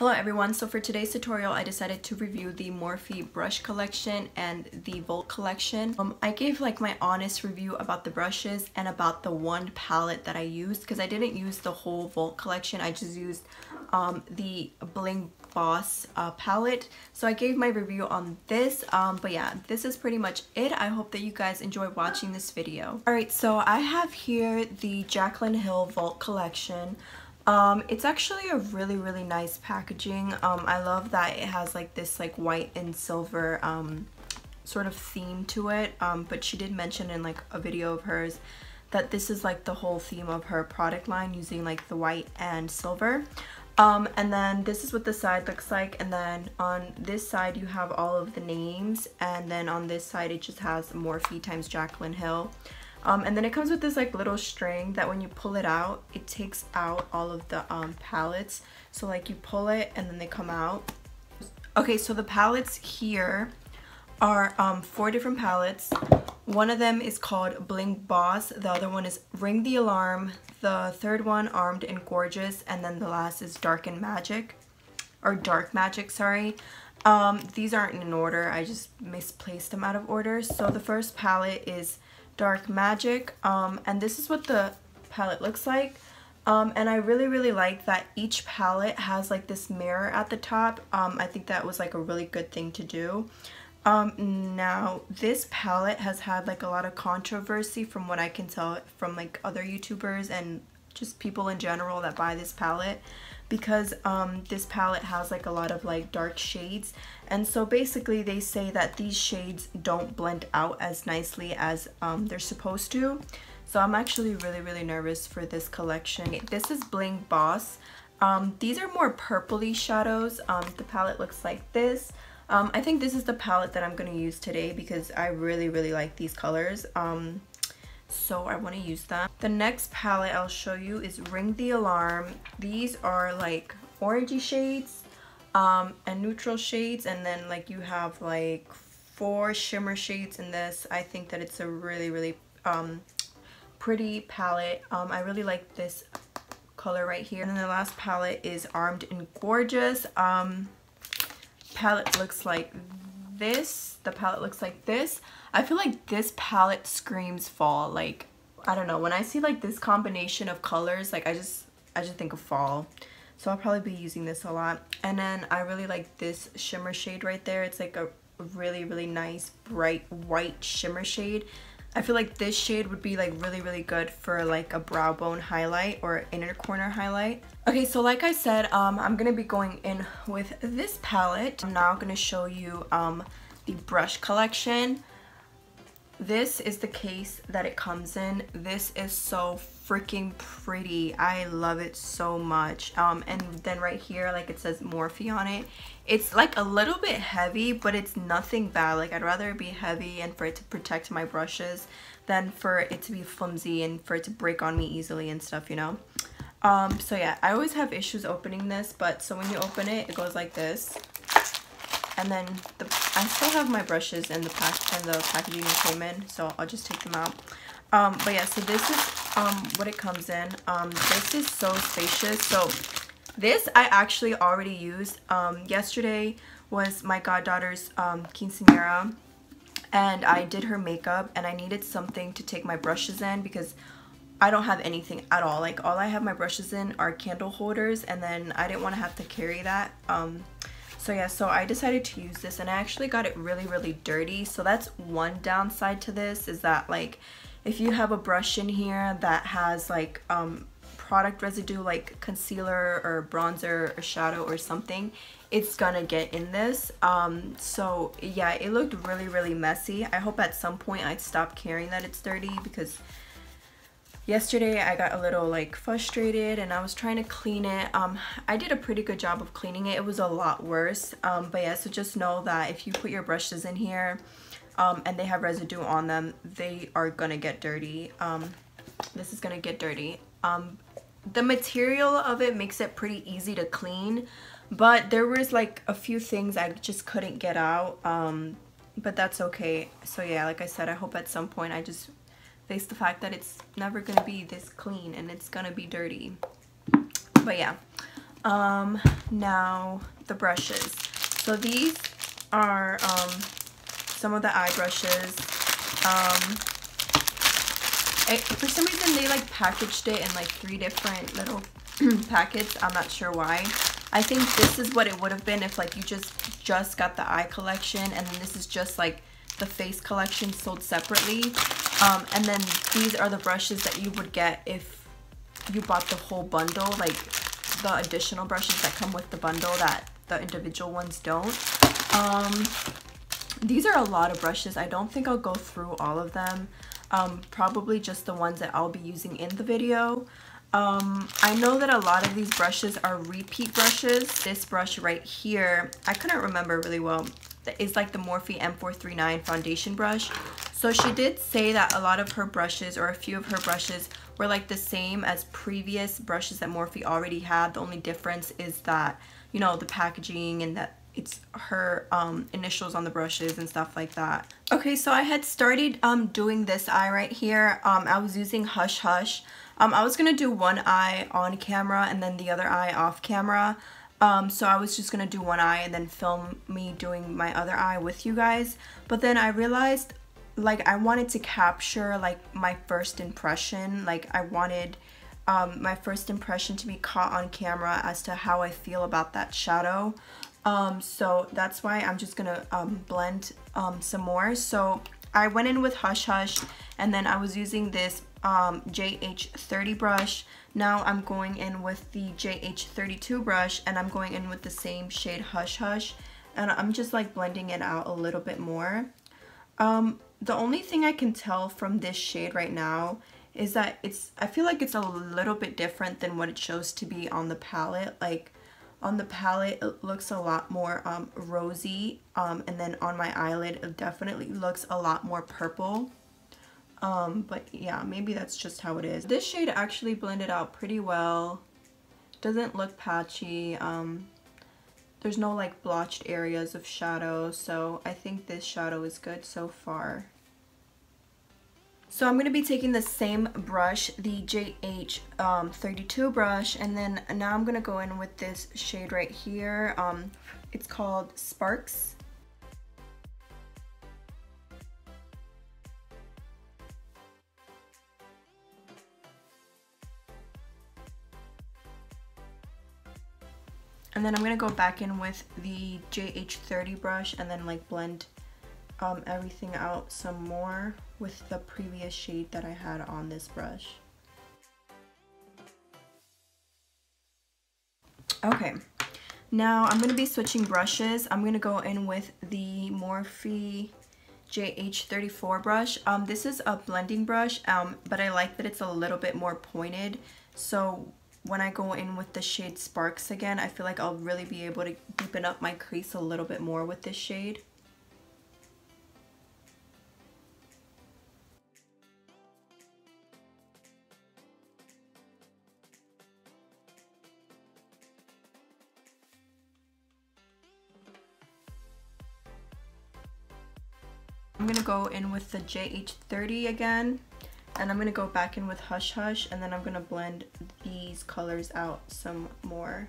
Hello everyone, so for today's tutorial I decided to review the Morphe brush collection and the Vault collection. Um, I gave like my honest review about the brushes and about the one palette that I used because I didn't use the whole Vault collection, I just used um, the Bling Boss uh, palette. So I gave my review on this, um, but yeah, this is pretty much it. I hope that you guys enjoy watching this video. Alright, so I have here the Jaclyn Hill Vault collection. Um, it's actually a really, really nice packaging. Um, I love that it has like this like white and silver um, sort of theme to it. Um, but she did mention in like a video of hers that this is like the whole theme of her product line using like the white and silver. Um, and then this is what the side looks like. And then on this side you have all of the names. And then on this side it just has Morphe times Jaclyn Hill. Um, and then it comes with this like little string that when you pull it out, it takes out all of the um, palettes. So like you pull it and then they come out. Okay, so the palettes here are um, four different palettes. One of them is called Bling Boss. The other one is Ring the Alarm. The third one, Armed and Gorgeous. And then the last is Dark and Magic. Or Dark Magic, sorry. Um, these aren't in order. I just misplaced them out of order. So the first palette is Dark Magic. Um, and this is what the palette looks like. Um, and I really, really like that each palette has like this mirror at the top. Um, I think that was like a really good thing to do. Um, now, this palette has had like a lot of controversy from what I can tell from like other YouTubers and just people in general that buy this palette because um, this palette has like a lot of like dark shades and so basically they say that these shades don't blend out as nicely as um, they're supposed to so I'm actually really really nervous for this collection. This is Bling Boss. Um, these are more purpley shadows. Um, the palette looks like this. Um, I think this is the palette that I'm going to use today because I really really like these colors. Um, so I want to use them. The next palette I'll show you is Ring the Alarm. These are like orangey shades um, and neutral shades and then like you have like four shimmer shades in this. I think that it's a really really um, pretty palette. Um, I really like this color right here. And then the last palette is Armed and Gorgeous. Um, palette looks like this. The palette looks like this. I feel like this palette screams fall. Like, I don't know. When I see like this combination of colors, like I just, I just think of fall. So I'll probably be using this a lot. And then I really like this shimmer shade right there. It's like a really, really nice bright white shimmer shade. I feel like this shade would be like really, really good for like a brow bone highlight or inner corner highlight. Okay, so like I said, um, I'm to be going in with this palette. I'm now to show you um, the brush collection. This is the case that it comes in. This is so freaking pretty. I love it so much. Um, and then right here, like it says Morphe on it. It's like a little bit heavy, but it's nothing bad. Like I'd rather be heavy and for it to protect my brushes than for it to be flimsy and for it to break on me easily and stuff, you know? Um, so yeah, I always have issues opening this, but so when you open it, it goes like this and then the, I still have my brushes in the pack and the packaging it came in, so I'll just take them out. Um, but yeah, so this is um, what it comes in. Um, this is so spacious. So this I actually already used. Um, yesterday was my goddaughter's um, quinceanera and I did her makeup and I needed something to take my brushes in because I don't have anything at all. Like all I have my brushes in are candle holders and then I didn't want to have to carry that. Um, so yeah, so I decided to use this and I actually got it really, really dirty. So that's one downside to this is that like if you have a brush in here that has like um, product residue like concealer or bronzer or shadow or something, it's gonna get in this. Um, so yeah, it looked really, really messy. I hope at some point I'd stop caring that it's dirty because yesterday I got a little like frustrated and I was trying to clean it. Um, I did a pretty good job of cleaning it. It was a lot worse. Um, but yeah, so just know that if you put your brushes in here um, and they have residue on them, they are gonna get dirty. Um, this is gonna get dirty. Um, the material of it makes it pretty easy to clean, but there was like a few things I just couldn't get out. Um, but that's okay. So yeah, like I said, I hope at some point I just face the fact that it's never gonna be this clean and it's gonna be dirty but yeah Um, now the brushes. So these are um, some of the eye brushes. Um, for some reason they like packaged it in like three different little packets. I'm not sure why. I think this is what it would have been if like you just just got the eye collection and then this is just like the face collection sold separately. Um, and then these are the brushes that you would get if you bought the whole bundle, like the additional brushes that come with the bundle that the individual ones don't. Um, these are a lot of brushes. I don't think I'll go through all of them. Um, probably just the ones that I'll be using in the video. Um, I know that a lot of these brushes are repeat brushes. This brush right here, I couldn't remember really well. It's like the Morphe M439 foundation brush. So she did say that a lot of her brushes or a few of her brushes were like the same as previous brushes that Morphe already had. The only difference is that, you know, the packaging and that it's her um, initials on the brushes and stuff like that. Okay, so I had started um, doing this eye right here. Um, I was using Hush Hush. Um, I was going to do one eye on camera and then the other eye off camera. Um, so I was just going to do one eye and then film me doing my other eye with you guys. But then I realized like I wanted to capture like my first impression. Like I wanted um, my first impression to be caught on camera as to how I feel about that shadow. Um, so that's why I'm just gonna um, blend um, some more. So I went in with Hush Hush and then I was using this um, JH30 brush. Now I'm going in with the JH32 brush and I'm going in with the same shade Hush Hush and I'm just like blending it out a little bit more. Um, the only thing I can tell from this shade right now is that it's, I feel like it's a little bit different than what it shows to be on the palette. Like on the palette, it looks a lot more um, rosy um, and then on my eyelid, it definitely looks a lot more purple. Um, but yeah, maybe that's just how it is. This shade actually blended out pretty well. Doesn't look patchy. Um, there's no like blotched areas of shadow, so I think this shadow is good so far. So I'm going to be taking the same brush, the JH32 um, brush, and then now I'm going to go in with this shade right here. Um, it's called Sparks. And then I'm going to go back in with the JH30 brush and then like blend um, everything out some more with the previous shade that I had on this brush. Okay, now I'm going to be switching brushes. I'm going to go in with the Morphe JH34 brush. Um, this is a blending brush, um, but I like that it's a little bit more pointed. So when I go in with the shade Sparks again, I feel like I'll really be able to deepen up my crease a little bit more with this shade. I'm going to go in with the JH30 again and I'm to go back in with Hush Hush and then I'm to blend these colors out some more.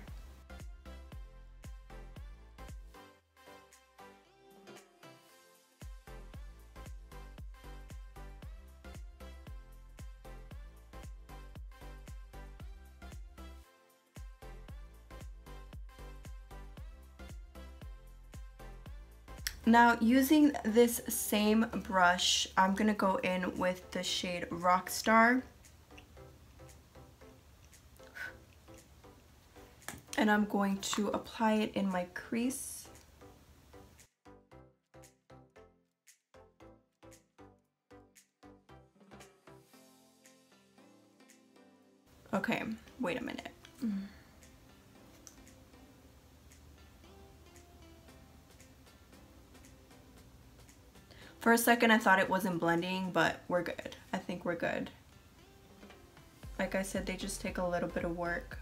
Now using this same brush, I'm going to go in with the shade Rockstar. And I'm going to apply it in my crease. For a second I thought it wasn't blending, but we're good. I think we're good. Like I said, they just take a little bit of work.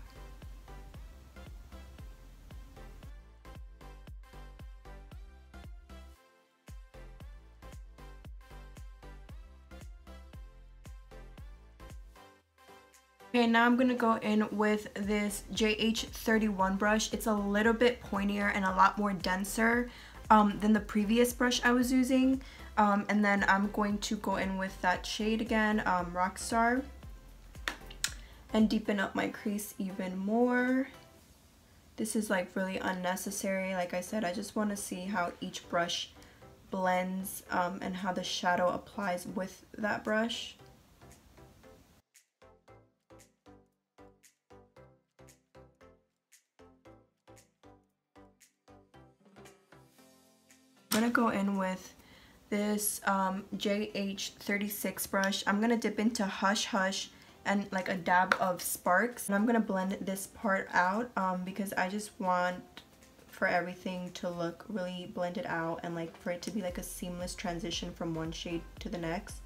Okay, now I'm gonna go in with this JH31 brush. It's a little bit pointier and a lot more denser um, than the previous brush I was using. Um, and then I'm going to go in with that shade again, um, Rockstar, and deepen up my crease even more. This is like really unnecessary. Like I said, I just want to see how each brush blends um, and how the shadow applies with that brush. I'm gonna go in with this um, JH36 brush. I'm gonna dip into Hush Hush and like a dab of Sparks. And I'm gonna blend this part out um, because I just want for everything to look really blended out and like for it to be like a seamless transition from one shade to the next.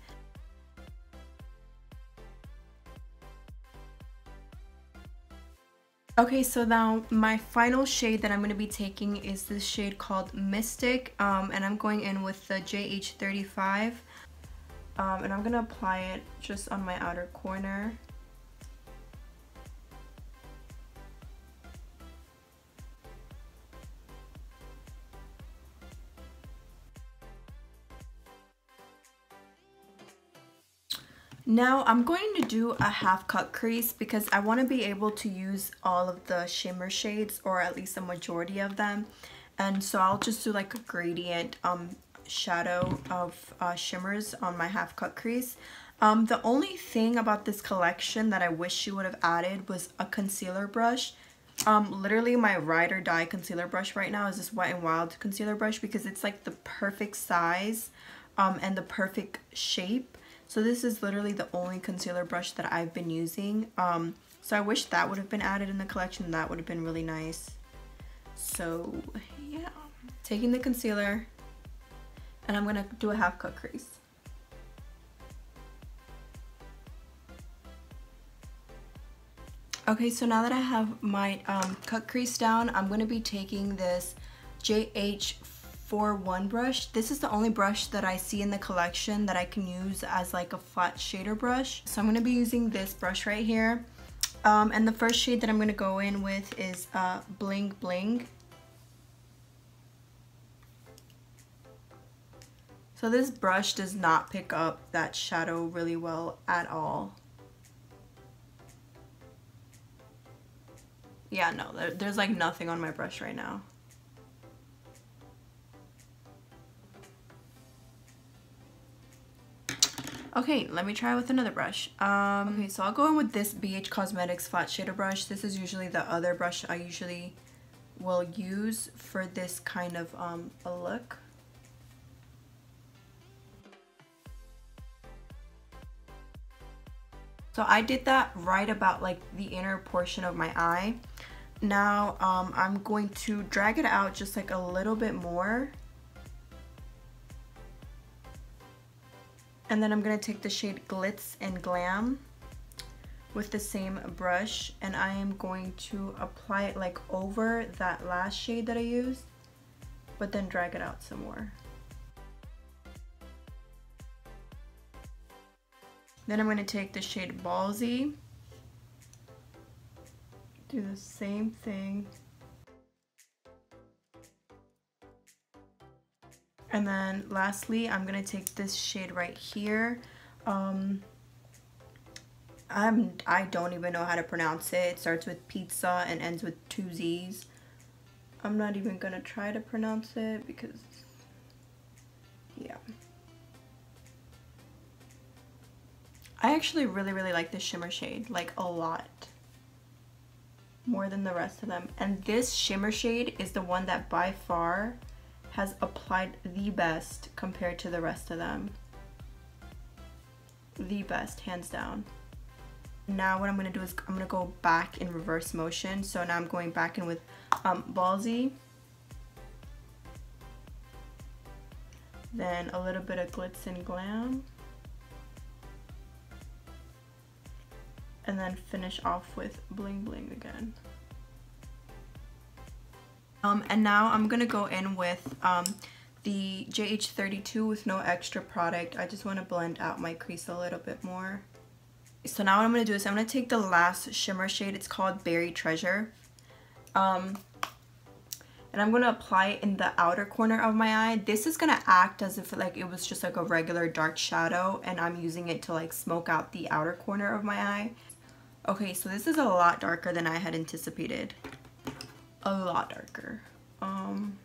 Okay, so now my final shade that I'm going to be taking is this shade called Mystic, um, and I'm going in with the JH35, um, and I'm going to apply it just on my outer corner. Now I'm going to do a half cut crease because I want to be able to use all of the shimmer shades or at least a majority of them. And so I'll just do like a gradient um, shadow of uh, shimmers on my half cut crease. Um, the only thing about this collection that I wish she would have added was a concealer brush. Um, literally my ride or die concealer brush right now is this Wet n Wild concealer brush because it's like the perfect size um, and the perfect shape. So this is literally the only concealer brush that I've been using. Um, so I wish that would have been added in the collection. That would have been really nice. So yeah, taking the concealer and I'm gonna do a half cut crease. Okay, so now that I have my um, cut crease down, I'm to be taking this JH for one brush. This is the only brush that I see in the collection that I can use as like a flat shader brush. So I'm going to be using this brush right here. Um, and the first shade that I'm going to go in with is uh, Bling Bling. So this brush does not pick up that shadow really well at all. Yeah, no, there, there's like nothing on my brush right now. Okay, let me try with another brush. Um, okay, so I'll go in with this BH Cosmetics flat shader brush. This is usually the other brush I usually will use for this kind of um, a look. So I did that right about like the inner portion of my eye. Now um, I'm going to drag it out just like a little bit more And then I'm going to take the shade Glitz and Glam with the same brush. And I am going to apply it like over that last shade that I used but then drag it out some more. Then I'm going to take the shade Ballsy, do the same thing And then lastly, I'm going to take this shade right here. Um, I'm, I don't even know how to pronounce it. It starts with pizza and ends with two Z's. I'm not even going to try to pronounce it because, yeah. I actually really, really like this shimmer shade, like a lot. More than the rest of them. And this shimmer shade is the one that by far has applied the best compared to the rest of them. The best, hands down. Now what I'm going to do is I'm going to go back in reverse motion. So now I'm going back in with um, Ballsy. Then a little bit of Glitz and Glam. And then finish off with Bling Bling again. Um, and now I'm going to go in with um, the JH32 with no extra product. I just want to blend out my crease a little bit more. So now what I'm going to do is I'm going to take the last shimmer shade. It's called Berry Treasure. Um, and I'm going to apply it in the outer corner of my eye. This is going to act as if like it was just like a regular dark shadow and I'm using it to like smoke out the outer corner of my eye. Okay, so this is a lot darker than I had anticipated. A lot darker. Um,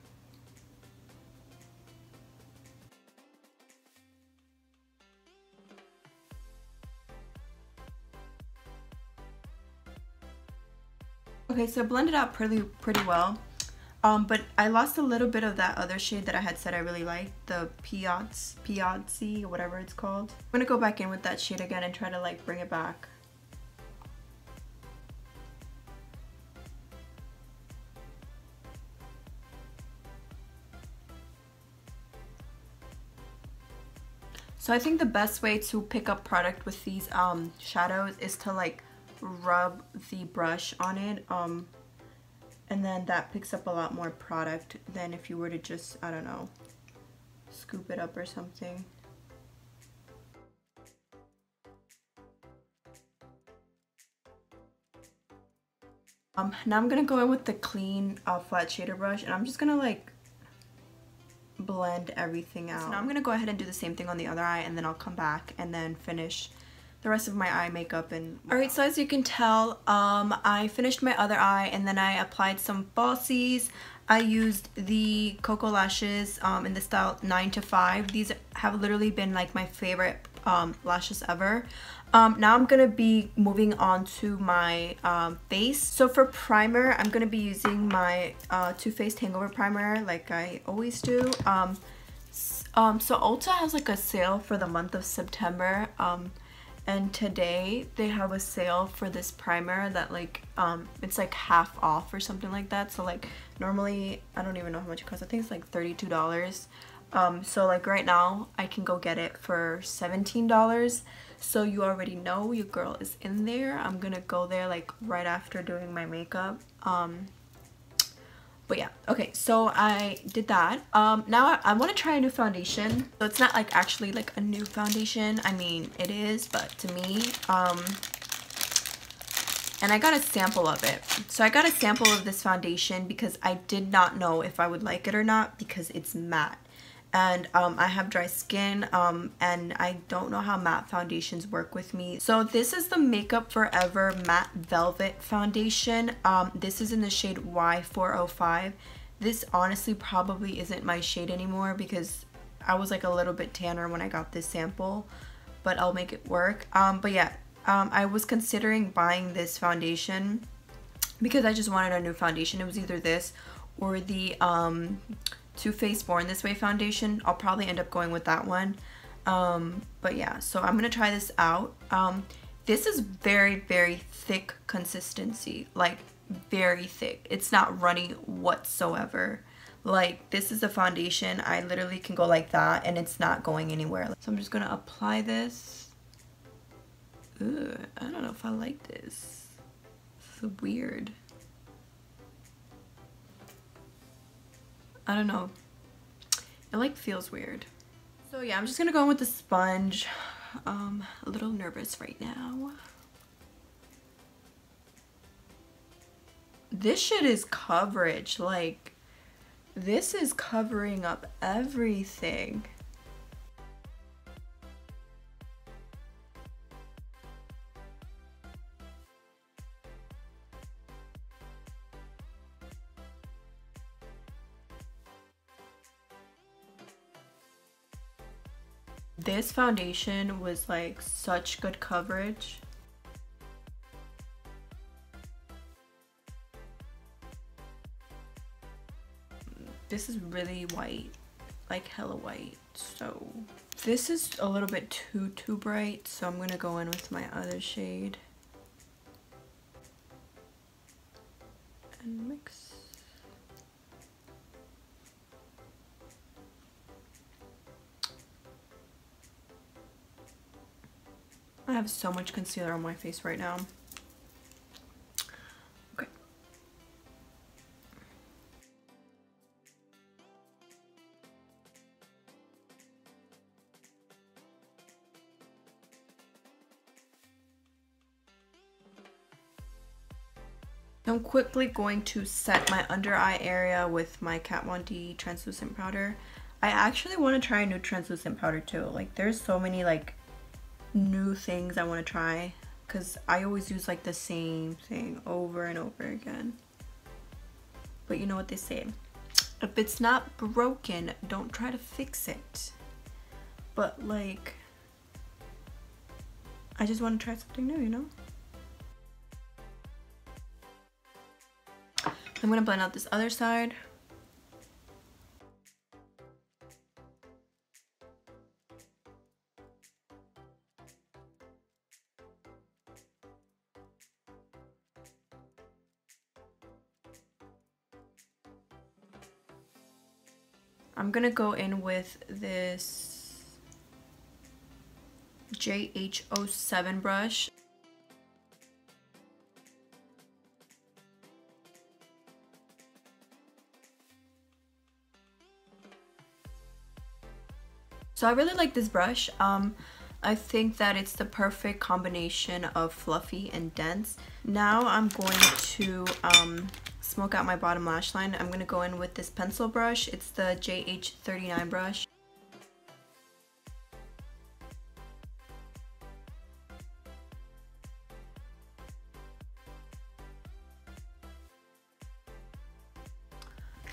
Okay, so blended out pretty pretty well. Um, but I lost a little bit of that other shade that I had said I really liked, the Piazzi, Piazzi, whatever it's called. I'm gonna go back in with that shade again and try to like bring it back. So I think the best way to pick up product with these um, shadows is to like rub the brush on it um, and then that picks up a lot more product than if you were to just, I don't know, scoop it up or something. Um, now I'm going to go in with the clean uh, flat shader brush and I'm just going to like blend everything out. So now I'm going to go ahead and do the same thing on the other eye and then I'll come back and then finish the rest of my eye makeup and alright so as you can tell um, I finished my other eye and then I applied some falsies I used the Koko lashes um, in the style 9 to 5 these have literally been like my favorite um, lashes ever. Um, now I'm gonna be moving on to my um, face. So for primer I'm gonna be using my uh, Too Faced Hangover Primer like I always do. Um, um, so Ulta has like a sale for the month of September um, and today they have a sale for this primer that like um it's like half off or something like that. So like normally i don't even know how much it costs. I think it's like 32 dollars um so like right now i can go get it for 17 dollars. So you already know your girl is in there. I'm gonna go there like right after doing my makeup. Um but yeah okay so i did that. Um now i, I want to try a new foundation. So it's not like actually like a new foundation. I mean it is but to me um and I got a sample of it. So I got a sample of this foundation because I did not know if I would like it or not because it's matte and um, I have dry skin um, and I don't know how matte foundations work with me. So this is the Makeup Forever Matte Velvet Foundation. Um, this is in the shade Y405. This honestly probably isn't my shade anymore because I was like a little bit tanner when I got this sample, but I'll make it work. Um, but yeah, um, I was considering buying this foundation because I just wanted a new foundation. It was either this or the um, too Faced Born This Way foundation. I'll probably end up going with that one. Um, but yeah, so I'm going to try this out. Um, this is very, very thick consistency. Like, very thick. It's not runny whatsoever. Like, this is a foundation. I literally can go like that and it's not going anywhere. So I'm just going to apply this. Ooh, I don't know if I like this. Is weird. I don't know. It like feels weird. So yeah, I'm just gonna go in with the sponge. Um, a little nervous right now. This shit is coverage. Like, this is covering up everything. This foundation was like such good coverage. This is really white, like hella white. So this is a little bit too, too bright. So I'm gonna go in with my other shade. And mix. have so much concealer on my face right now. Okay. I'm quickly going to set my under eye area with my Kat Von D translucent powder. I actually want to try a new translucent powder too. Like there's so many like new things I want to try because I always use like the same thing over and over again. But you know what they say. If it's not broken, don't try to fix it. But like, I just want to try something new, you know? I'm gonna blend out this other side. I'm gonna go in with this JH07 brush. So I really like this brush. Um, I think that it's the perfect combination of fluffy and dense. Now I'm going to um, smoke out my bottom lash line. I'm going to go in with this pencil brush. It's the JH39 brush.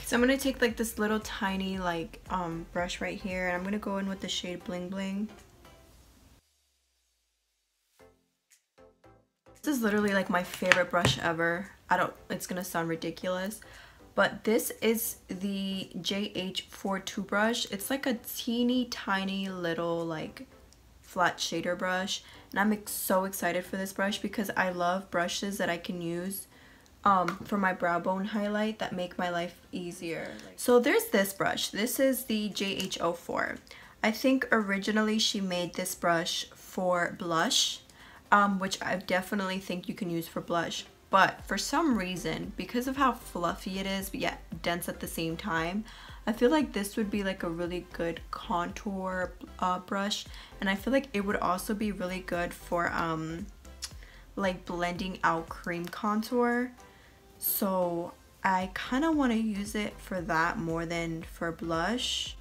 So I'm going to take like this little tiny like um, brush right here and I'm going to go in with the shade Bling Bling. This is literally like my favorite brush ever. I don't, it's going to sound ridiculous. But this is the JH42 brush. It's like a teeny tiny little like flat shader brush. And I'm so excited for this brush because I love brushes that I can use um, for my brow bone highlight that make my life easier. So there's this brush. This is the JH04. I think originally she made this brush for blush, um, which I definitely think you can use for blush. But for some reason, because of how fluffy it is, but yet dense at the same time, I feel like this would be like a really good contour uh, brush. And I feel like it would also be really good for um, like blending out cream contour. So I kind of want to use it for that more than for blush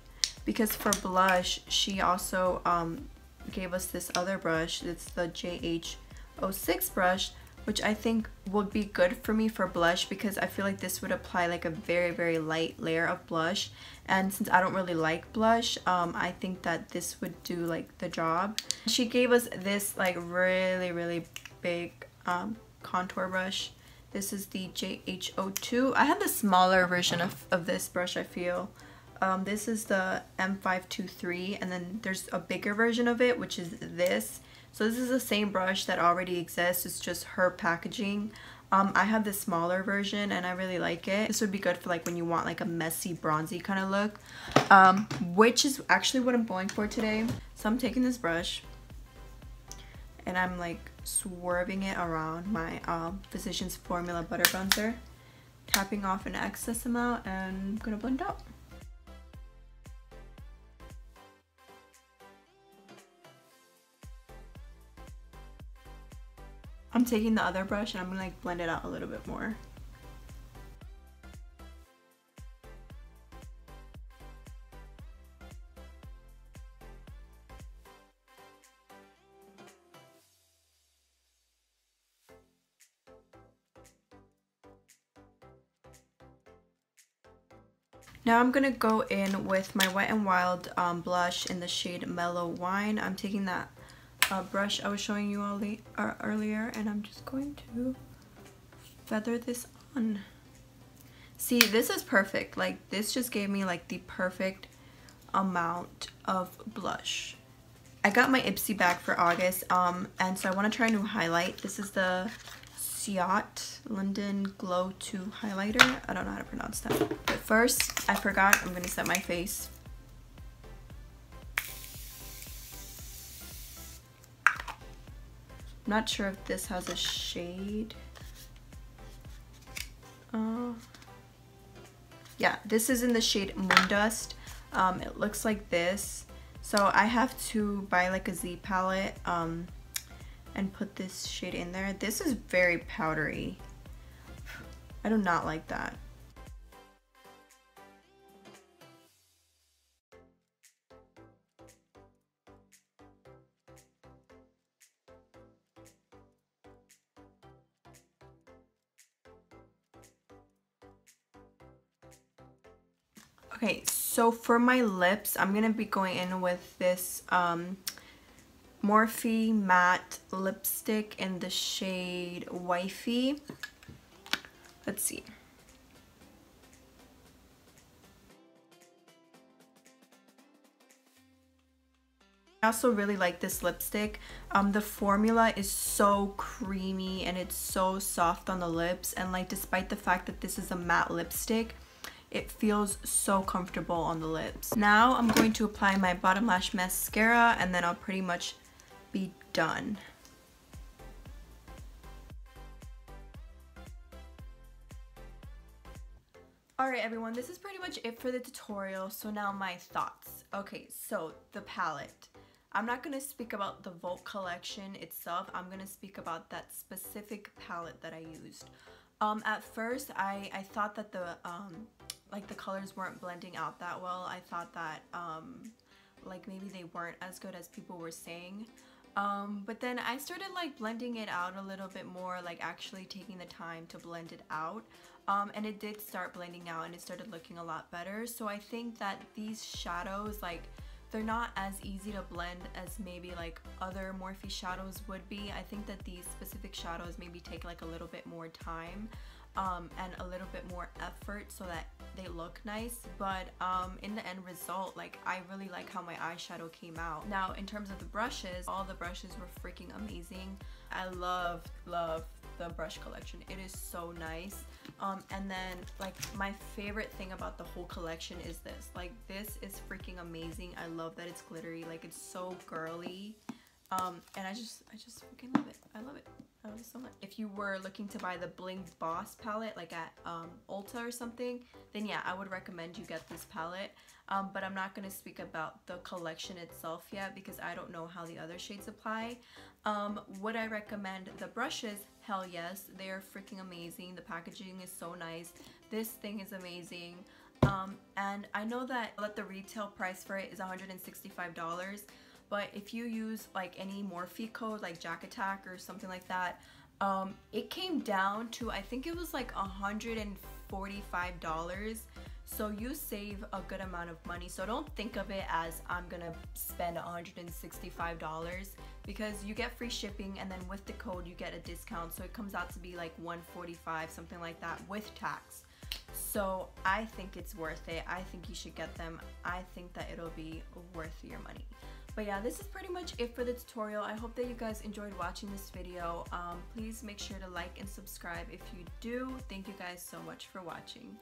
because for blush she also um, gave us this other brush it's the JH06 brush which I think would be good for me for blush because I feel like this would apply like a very very light layer of blush and since I don't really like blush um, I think that this would do like the job. She gave us this like really really big um, contour brush this is the JH02. I have the smaller version of, of this brush, I feel. Um, this is the M523 and then there's a bigger version of it, which is this. So this is the same brush that already exists. It's just her packaging. Um, I have the smaller version and I really like it. This would be good for like when you want like a messy bronzy kind of look, um, which is actually what I'm going for today. So I'm taking this brush and I'm like swerving it around my um, Physicians Formula Butter Bronzer, tapping off an excess amount and I'm gonna blend out. I'm taking the other brush and I'm gonna like blend it out a little bit more. Now I'm going to go in with my Wet n Wild um, blush in the shade Mellow Wine. I'm taking that uh, brush I was showing you all uh, earlier and I'm just going to feather this on. See, this is perfect. Like, this just gave me like the perfect amount of blush. I got my Ipsy bag for August, um, and so I want to try a new highlight. This is the Ciate London Glow 2 highlighter. I don't know how to pronounce that. But first, I forgot, I'm going to set my face. I'm not sure if this has a shade. Uh, yeah, this is in the shade Moondust. Um, it looks like this. So I have to buy like a Z palette. Um, and put this shade in there. This is very powdery. I do not like that. So for my lips, I'm going to be going in with this um, Morphe matte lipstick in the shade Wifey. Let's see. I also really like this lipstick. Um, the formula is so creamy and it's so soft on the lips and like despite the fact that this is a matte lipstick, it feels so comfortable on the lips. Now I'm going to apply my bottom lash mascara and then I'll pretty much be done. Alright everyone, this is pretty much it for the tutorial. So now my thoughts. Okay, so the palette. I'm not going to speak about the Vault collection itself. I'm going to speak about that specific palette that I used. Um, at first, I, I thought that the um, like the colors weren't blending out that well. I thought that um, like maybe they weren't as good as people were saying. Um, but then I started like blending it out a little bit more, like actually taking the time to blend it out. Um, and it did start blending out and it started looking a lot better. So I think that these shadows, like they're not as easy to blend as maybe like other Morphe shadows would be. I think that these specific shadows maybe take like a little bit more time um, and a little bit more effort so that they look nice. But um, in the end result like I really like how my eyeshadow came out. Now in terms of the brushes all the brushes were freaking amazing. I love love the brush collection. It is so nice. Um, and then like my favorite thing about the whole collection is this. Like this is freaking amazing. I love that it's glittery. Like it's so girly. Um, and I just I just freaking love it. I love it I it so much. If you were looking to buy the Bling Boss palette like at um, Ulta or something, then yeah, I would recommend you get this palette. Um, but I'm not going to speak about the collection itself yet because I don't know how the other shades apply. Um, would I recommend the brushes? Hell yes, they are freaking amazing. The packaging is so nice. This thing is amazing. Um, and I know that, that the retail price for it is $165 but if you use like any Morphe code like Jack Attack or something like that um, it came down to I think it was like $145 so you save a good amount of money. So don't think of it as I'm gonna spend $165 because you get free shipping and then with the code you get a discount. So it comes out to be like 145 something like that with tax. So I think it's worth it. I think you should get them. I think that it'll be worth your money but yeah, this is pretty much it for the tutorial. I hope that you guys enjoyed watching this video. Um, please make sure to like and subscribe if you do. Thank you guys so much for watching.